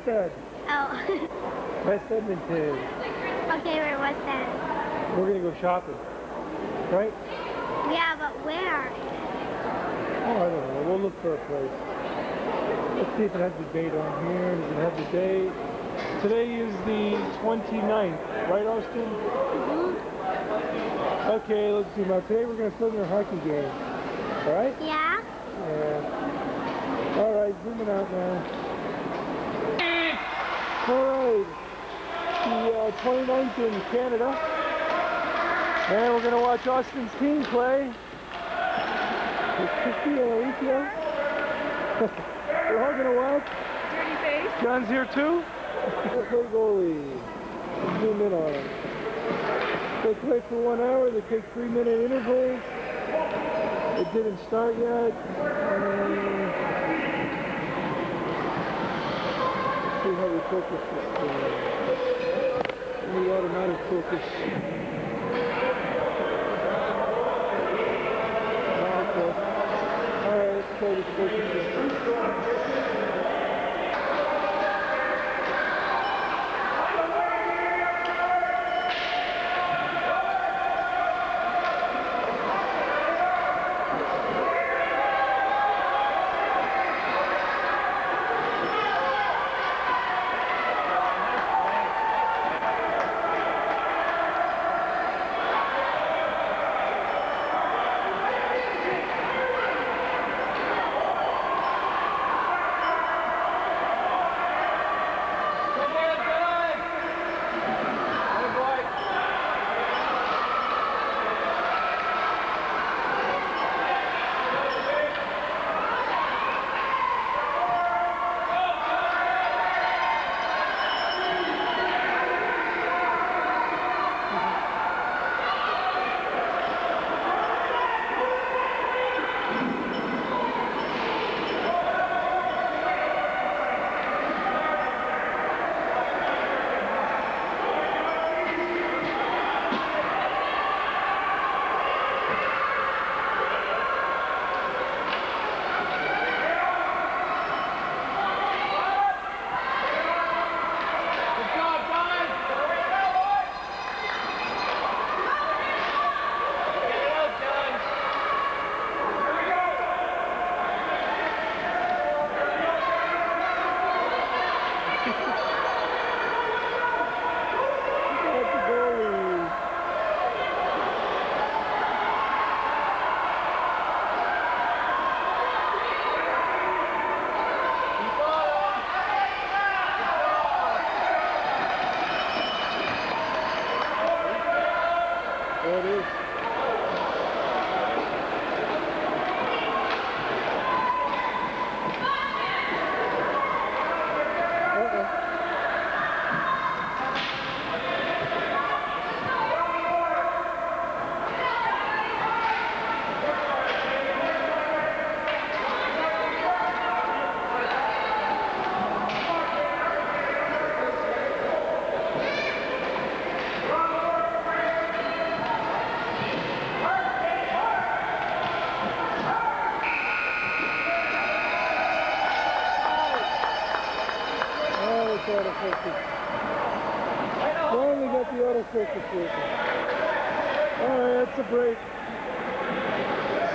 West Ed. Oh. West Edmonton. okay, where was that? We're gonna go shopping. Right? Yeah, but where? Oh, I don't know. We'll look for a place. Let's see if it has the date on here. Does it have the date? Today is the 29th, right, Austin? Mm-hmm. Okay, let's see. Now, today we're going to film your hockey game. All right? Yeah? Yeah. All right, zooming out now. All right. The uh, 29th in Canada. And we're going to watch Austin's team play. It's Christy and Alicia. We're all going to watch. Dirty face. John's here too. We'll play goalie. Zoom in on him. They play for one hour. They take three minute intervals. It didn't start yet. Um, let's see how we focus uh, thing. The automatic focus. Alright, that's a break.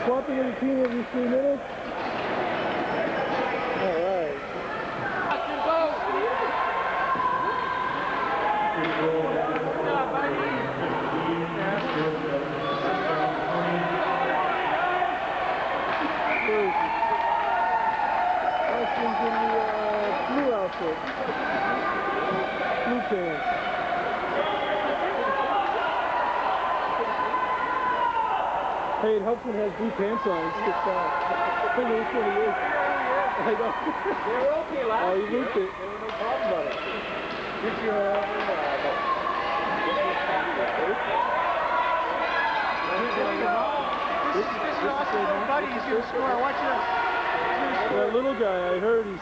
Swapping in the team every three minutes. Alright. Austin's. Hey, it helps when it has blue pants on. It sticks out. I know which one he is. I know. They were okay last Oh, you year. it. There was no problem about it. This year, uh, This this is Austin buddy. He's gonna score. Watch this. That little guy, I heard he's...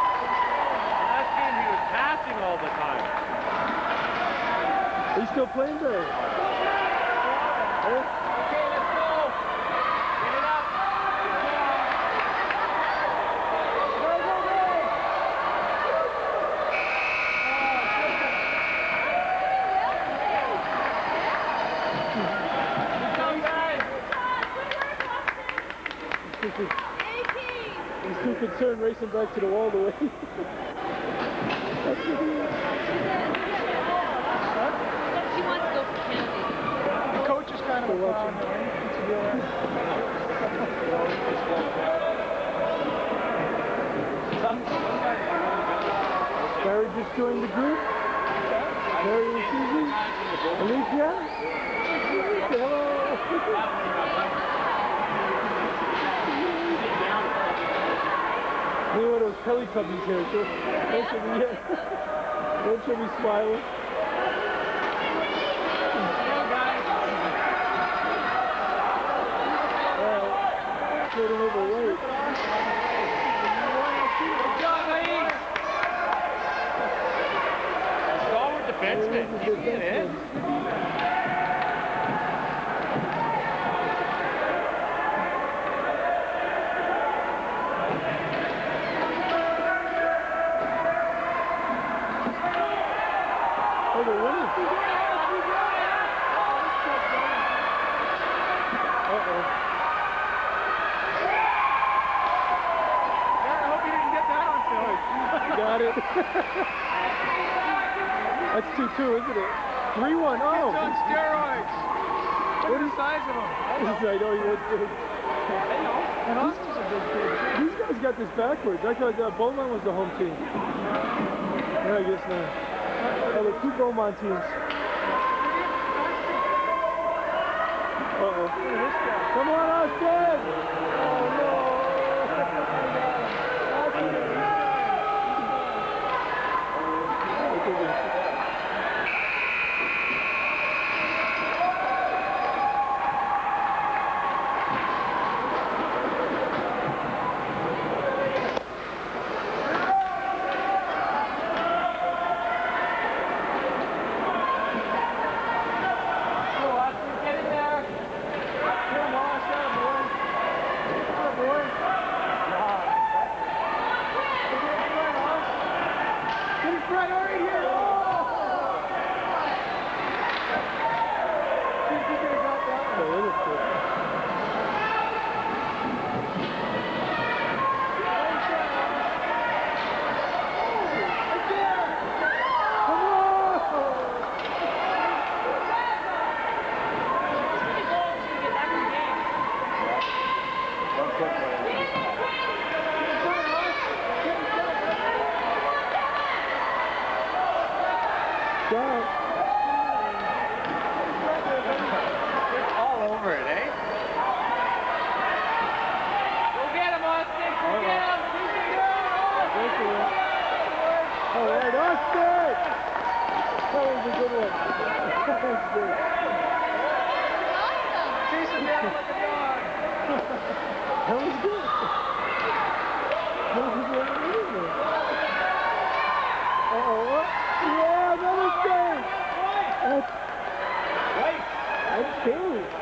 last game he was passing all the time. He's still playing there. Okay, let's go. Get it up. Go, go, go! Good job, guys. He's too, concerned racing back to the wall to wait. That's what he is. She wants to go for Kennedy. The coach is kind of a We're clown. watching. though. He thinks he's the only- Barry just joined the group. Barry and Susie. Alicia. Hello. Maybe one of those here. So don't show me. Don't show me smiling. Alright. Getting overweight. Good job, ladies. Stalwart defenseman. isn't it? 3-1. It's on Oh. steroids. Look at the size of him. I know you would too. And Austin's a big kid. These guys got this backwards. I thought uh, Beaumont was the home team. Yeah, I guess not. Oh, the two Beaumont teams. Uh-oh. Come on, Austin! Oh, no! Come on, shut up, boy. Shut up, boy. Get in front, Aus. Get in front, all right here. Oh! See if you could have got that one. So it is good. Right there. Come on! Shot. All over it, eh? Go get him, Austin. Go get him. Go for it. All right, Austin! That was a good one. That was good. Chase him down like a dog. That was good. That was a. Uh-oh. Yeah, another save. That's, that's two.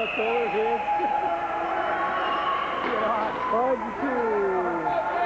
para toda a gente. Pode ser.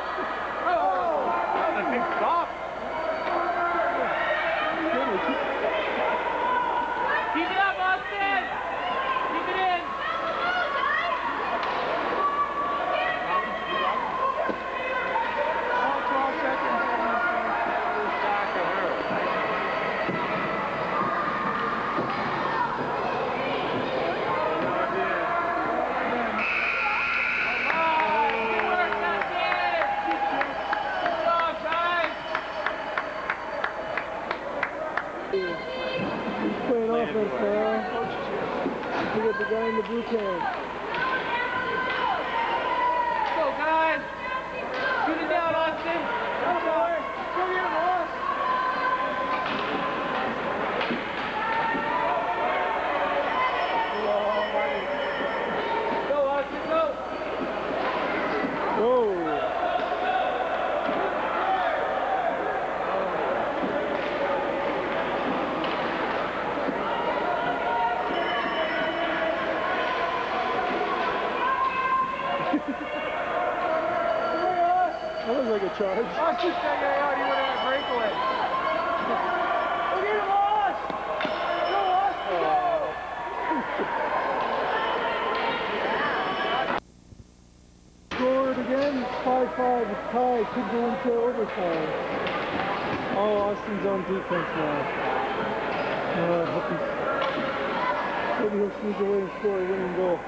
oh, that's a big stop. charge. Oh, keep taking it out. He would have had a breakaway. Look at him lost. No loss. Scored again. 5-5 tie. Could go into overtime. Oh, Austin's on defense now. Uh, hope maybe he'll sneak away and score a winning goal.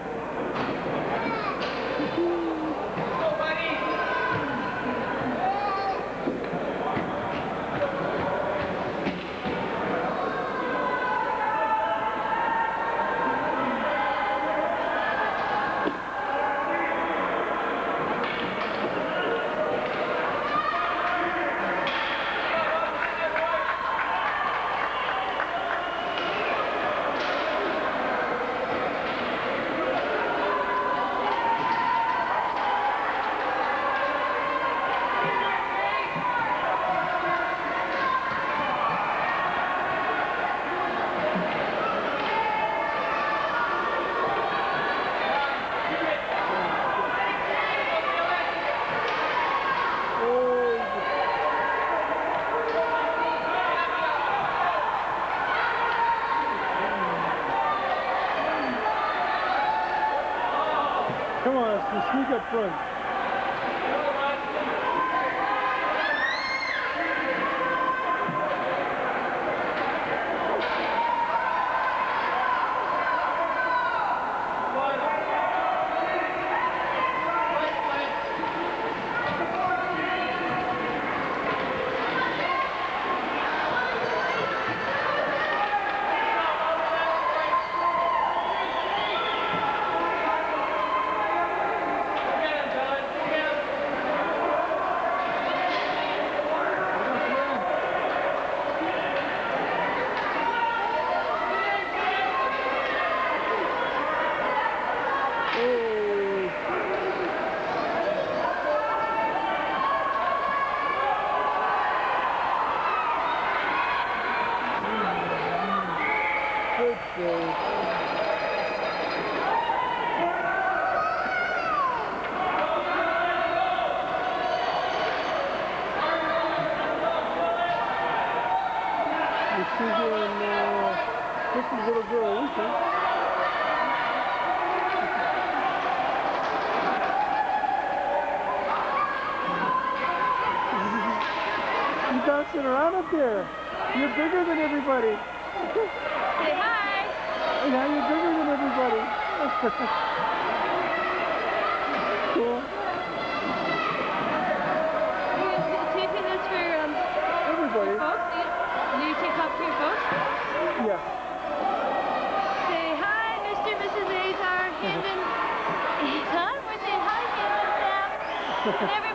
bouncing around up there. You're bigger than everybody. Say hi. Yeah, you're bigger than everybody. cool. For everybody. You, take your? Yeah. Say hi, Mr. Mrs. Azar, uh-huh. we're saying hi,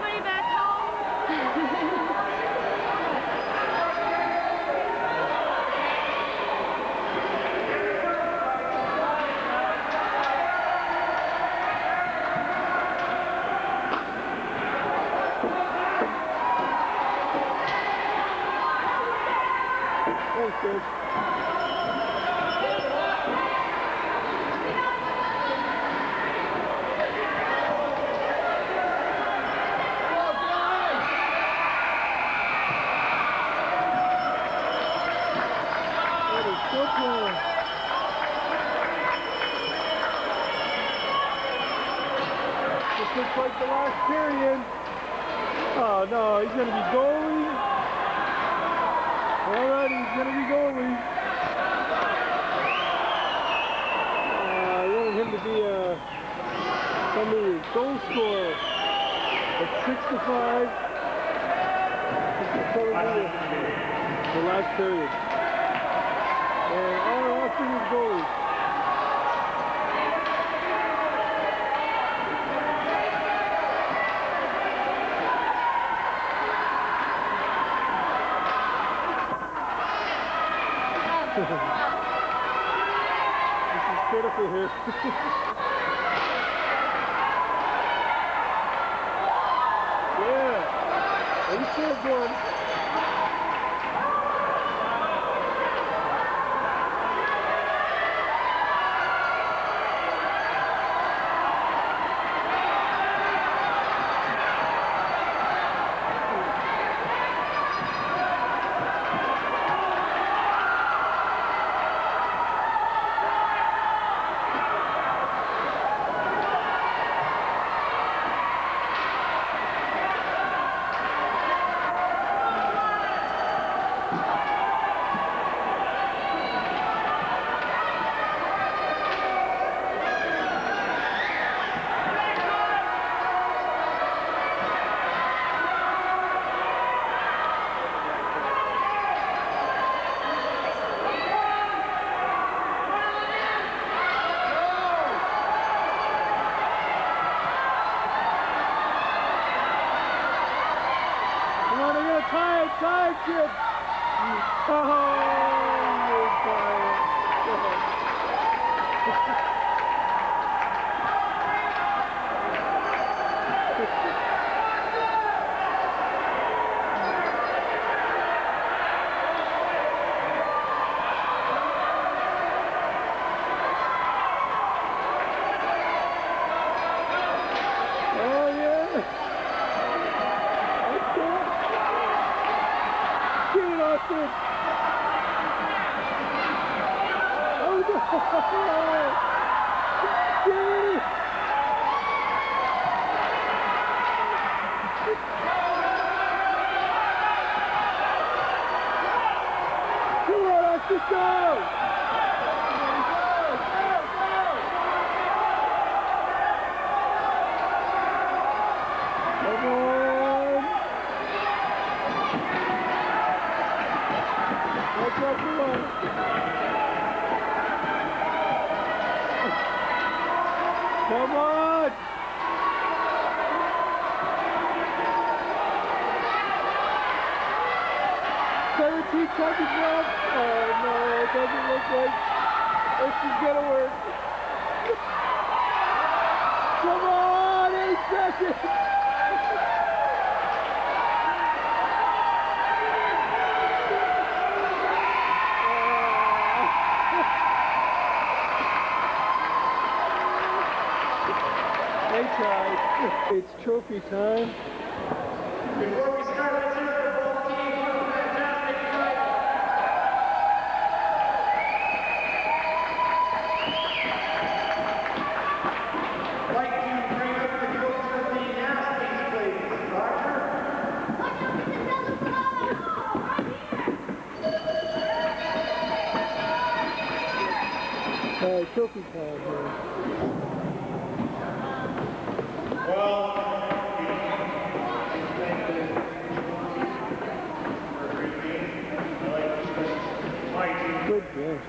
It's trophy time.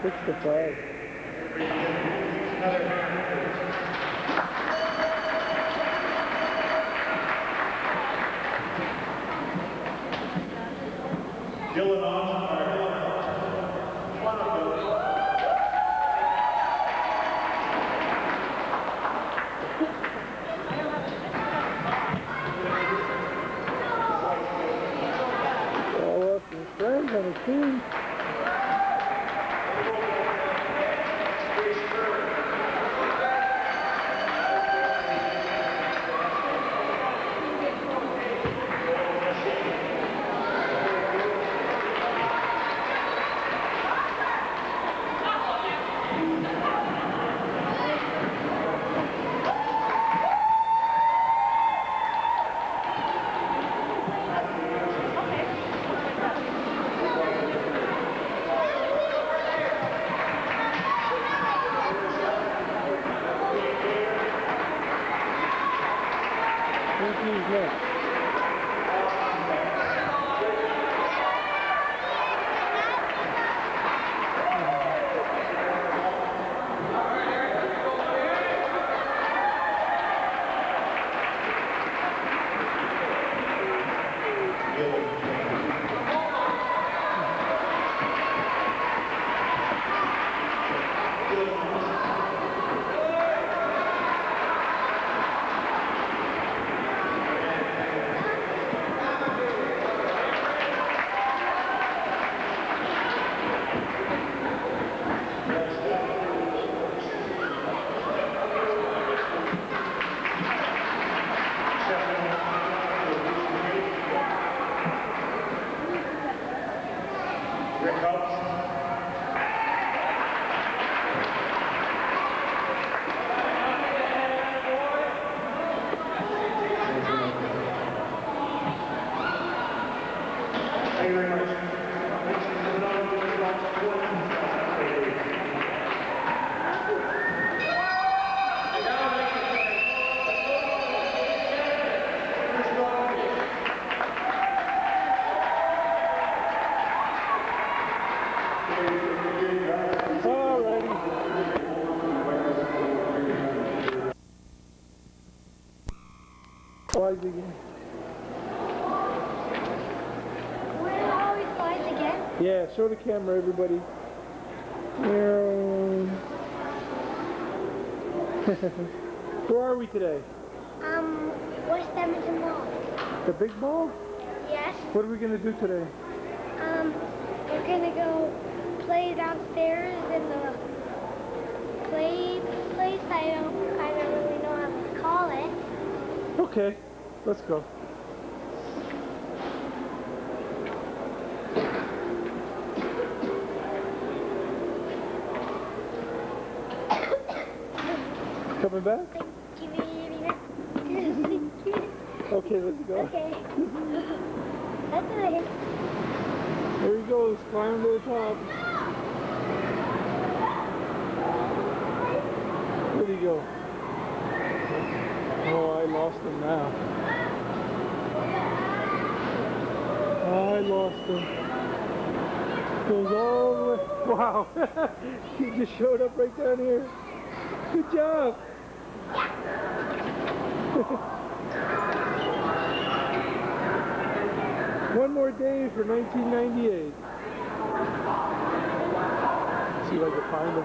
Switch the flag. Dylan Show the camera, everybody. Where are we today? Um, West Edmonton Mall. The big ball? Yes. What are we going to do today? Um, we're going to go play downstairs in the play place. I don't, I don't really know how to call it. Okay, let's go. back? okay, let's go. Okay. That's. Here he goes, climbing to the top. Where'd he go? Oh, I lost him now. I lost him. Goes all the way. Wow. he just showed up right down here. Good job. One more day for 1998. See if I can find him.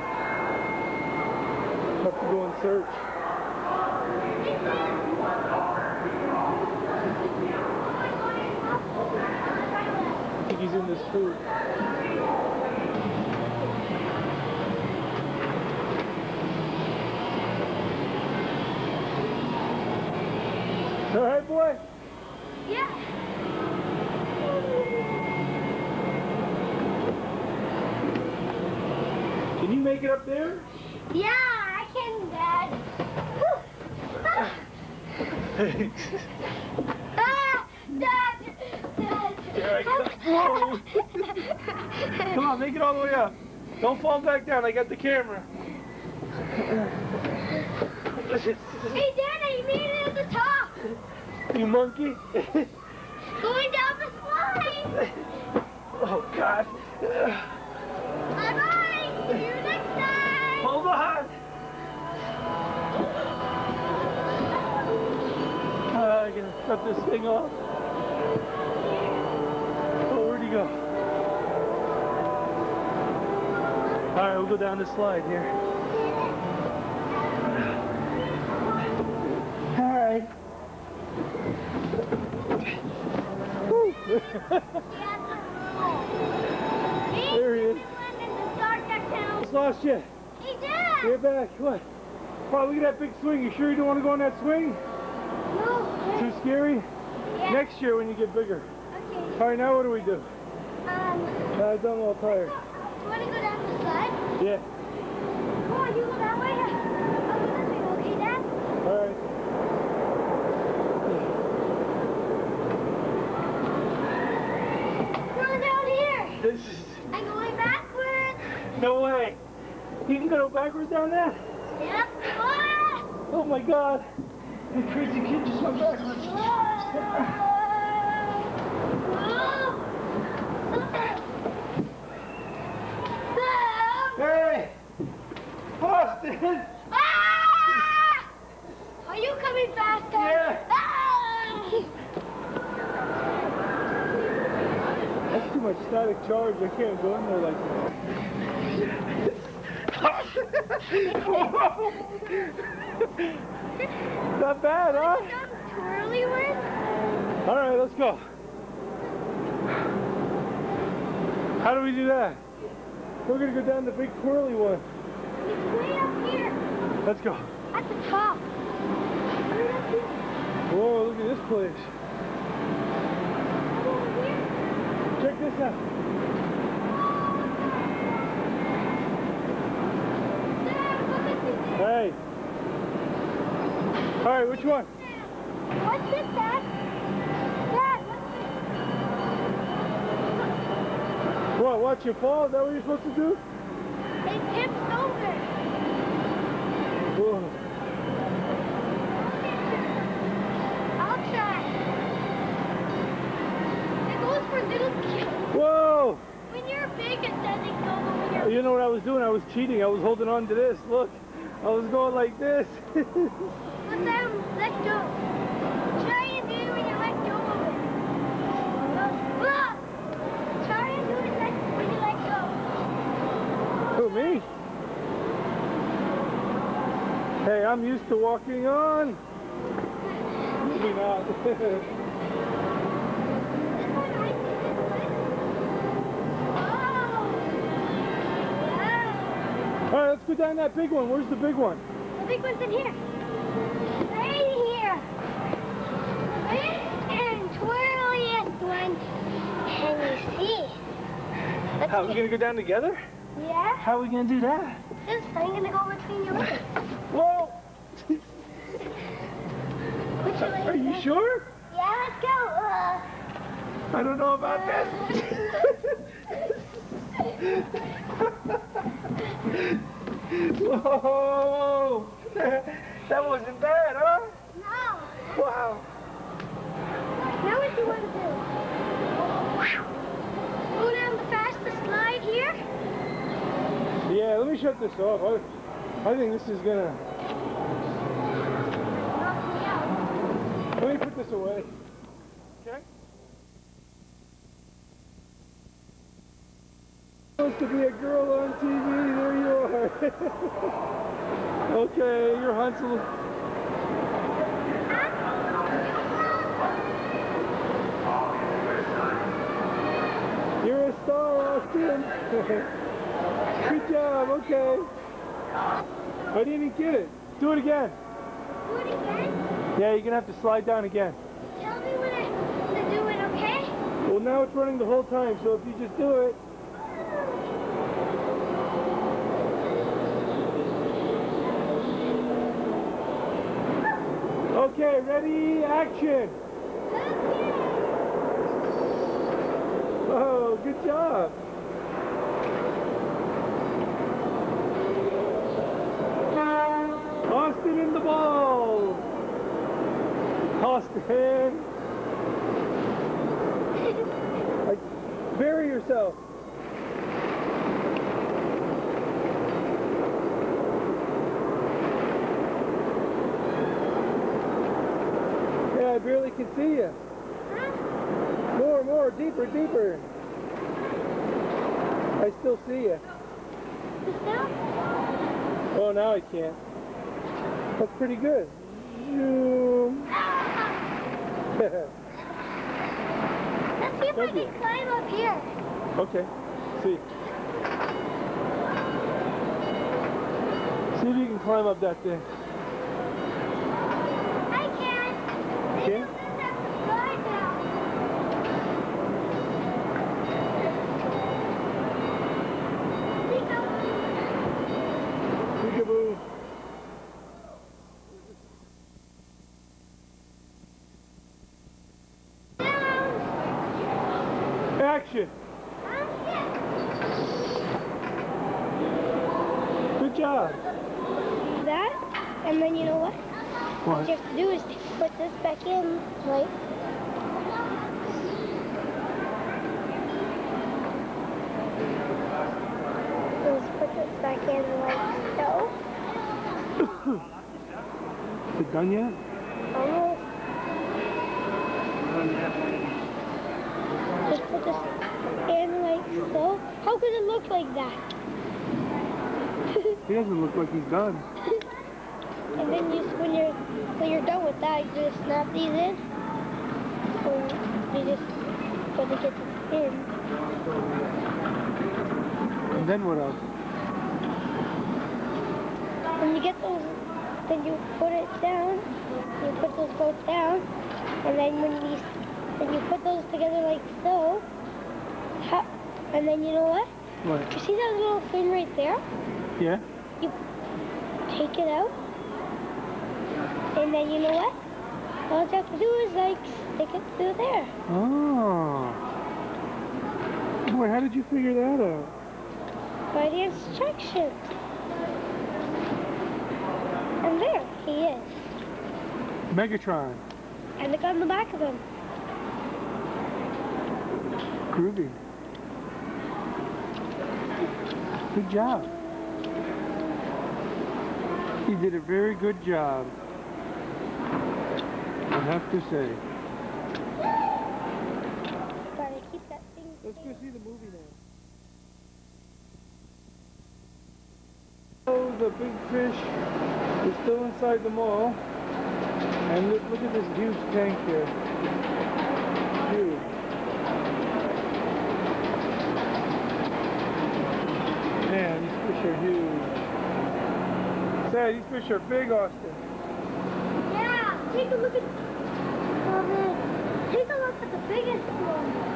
Have to go and search. He's in this food. Boy. Yeah. Can you make it up there? Yeah, I can, Dad. ah, Dad. Dad. There I go. Whoa. Come on, make it all the way up. Don't fall back down. I got the camera. Hey, Dad, I made it at the top. You monkey. Going down the slide. oh, God. Bye-bye. See you next time. Hold on. Uh, I gotta cut this thing off. Oh, where'd he go? All right, we'll go down this slide here. There he is. Just lost you. Hey, Dad. Get back. What? Wow, look at that big swing. You sure you don't want to go on that swing? No. Too scary? Yeah. Next year when you get bigger. Okay. All right, now what do we do? Um, Uh, I'm a little tired. you want to go down the slide? Yeah. Come on, you go that way. I'll go this way, okay, Dad? All right. Going down here. This is I'm going backwards. no way. Can go backwards down that? Yep. Oh my God. That crazy kid just went backwards. Hey! Austin! Ah! Are you coming faster? Yeah. Ah! That's too much static charge. I can't go in there like that. Not bad, huh? Twirly one? All right, let's go. How do we do that? We're gonna go down the big twirly one. It's way up here. Let's go. At the top. Right up here. Whoa, look at this place. Check this out. Dad, look at this. Hey. All right, which one? What's this, Dad? Dad, what's this? What, watch you fall? Is that what you're supposed to do? It tips over. Whoa. I'll try. It goes for little kids. Whoa! When you're big, it doesn't go over You know what I was doing? I was cheating. I was holding on to this. Look. I was going like this. But then let go. Try and do it when you let go of it. Look. Try and do it like when you let go. Who, me? Hey, I'm used to walking on. Maybe not. let's go down that big one. Where's the big one? The big one's in here. Right here. This and twirliest one. Can you see? Let's How, we see. gonna go down together? Yeah? How are we gonna do that? This thing gonna go between your legs. Whoa! Your Are you sure? Yeah, let's go. Uh, I don't know about this. Whoa! that wasn't bad, huh? No. Wow. Now what do you want to do? Go down the fastest slide here? Yeah, let me shut this off. I, I think this is gonna. Knock me out. Let me put this away. Okay. Supposed to be a girl on TV. There you are. okay, you're Hansel. You're a star, Austin. Good job. Okay. I didn't get it. Do it again. Do it again? Yeah, you're gonna have to slide down again. Tell me when I to do it, okay? Well, now it's running the whole time, so if you just do it. Okay, ready, action. Oh, good job. Austin in the ball. Austin. Like, bury yourself. Yeah, I barely can see you. More, more, deeper, deeper. I still see you. Oh, now I can't. That's pretty good. Zoom. Let's see if I you. can climb up here. okay. See. See if you can climb up that thing. I can. Maybe Okay. I'll just have to slide now. Peekaboo. Action. Good job. That, and then you know what? What you have to do is put this back in, like. Just put this back in like so. Is it done yet? Almost. Just put this in like so. How could it look like that? He doesn't look like he's done. and then you, when you're when you're done with that, you just snap these in. Or you just put the get in. And then what else? When you get those, then you put it down. You put those both down, and then when you then you put those together like so. And then you know what? What? You see that little thing right there? Yeah? You take it out, and then you know what? All you have to do is like stick it through there. Oh. Boy, how did you figure that out? by the instructions. There he is. Megatron. And look on the back of him. Groovy. Good job. You did a very good job. I have to say. Gotta keep that thing. Let's go see the movie now. Oh, the big fish is still inside the mall. And look, look at this huge tank here. Huge. Man, these fish are huge. Say, these fish are big, Austin. Yeah, take a look at. Um, take a look at the biggest one.